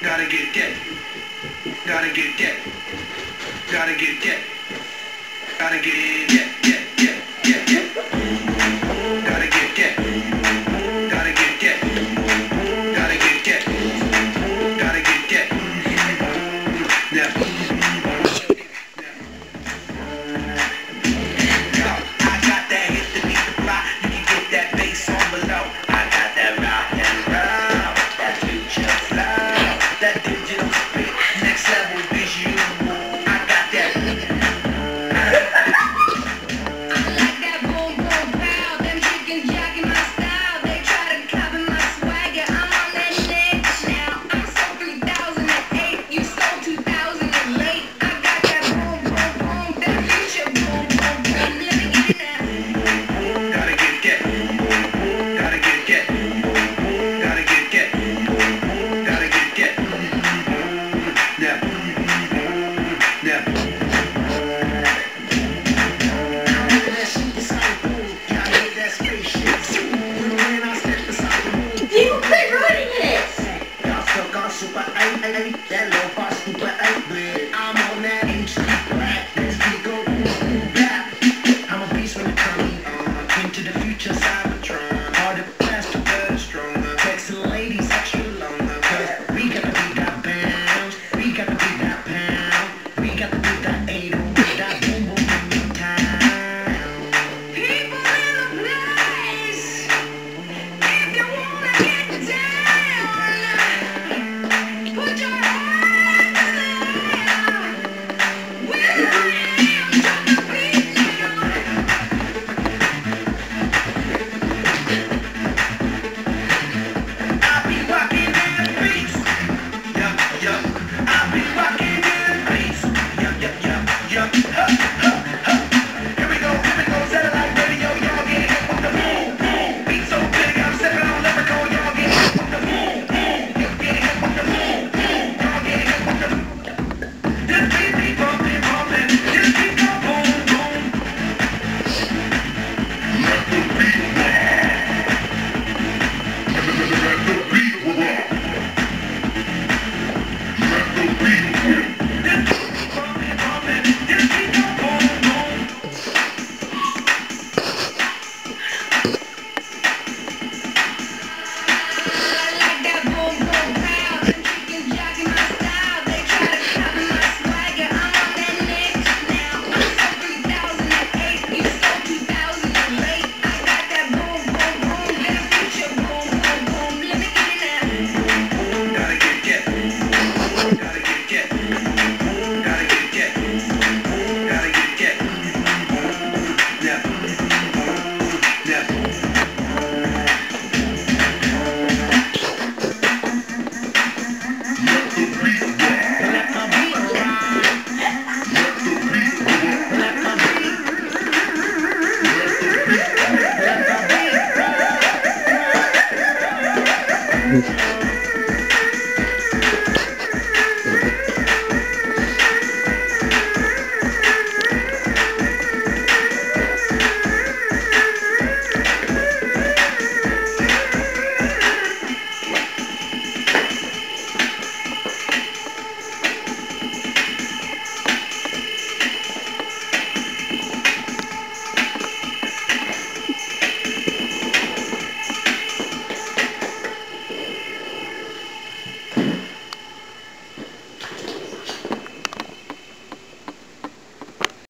Gotta get that. Gotta get that. Gotta get that. Gotta get that. Yeah, yeah, yeah, yeah. Hey, hey, that little posse, but hey,